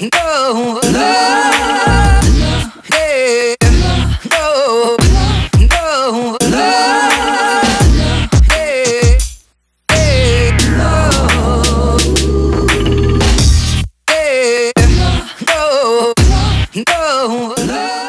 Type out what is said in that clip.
no, love, yeah, no, no, yeah, yeah, no, yeah, no, no.